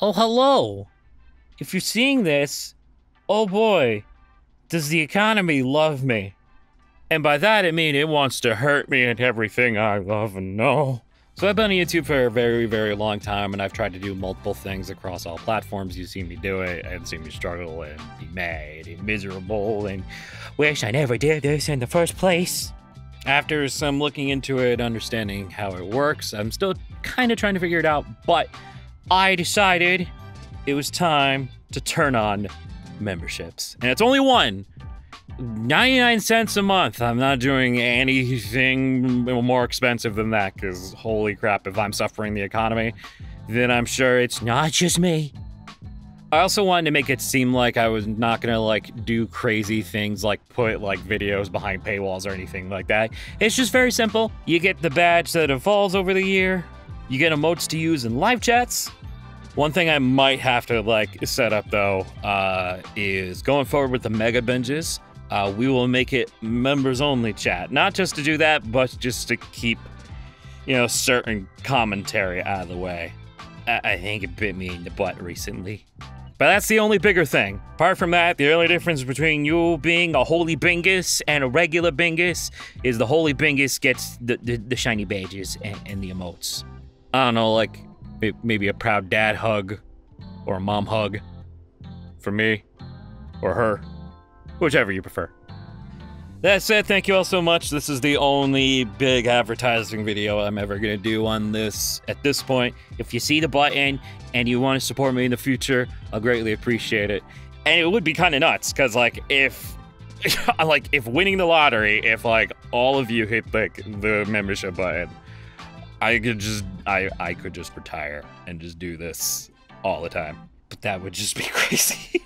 Oh, hello. If you're seeing this, oh boy, does the economy love me. And by that, I mean it wants to hurt me and everything I love and know. So I've been on YouTube for a very, very long time, and I've tried to do multiple things across all platforms. You've seen me do it, and seen me struggle and be mad and miserable and wish I never did this in the first place. After some looking into it, understanding how it works, I'm still kind of trying to figure it out, but I decided it was time to turn on memberships. And it's only one. 99 cents a month. I'm not doing anything more expensive than that because holy crap, if I'm suffering the economy, then I'm sure it's not just me. I also wanted to make it seem like I was not gonna like do crazy things like put like videos behind paywalls or anything like that. It's just very simple. You get the badge that evolves over the year. You get emotes to use in live chats. One thing I might have to like set up though uh, is going forward with the mega binges. Uh, we will make it members only chat, not just to do that, but just to keep, you know, certain commentary out of the way. I, I think it bit me in the butt recently. But that's the only bigger thing. Apart from that, the only difference between you being a holy bingus and a regular bingus is the holy bingus gets the, the, the shiny badges and, and the emotes. I don't know, like maybe a proud dad hug or a mom hug for me or her whichever you prefer. That said, thank you all so much. This is the only big advertising video I'm ever going to do on this at this point. If you see the button and you want to support me in the future, I'll greatly appreciate it. And it would be kind of nuts because, like, if like if winning the lottery, if like all of you hit like the membership button, I could just I I could just retire and just do this all the time. But that would just be crazy.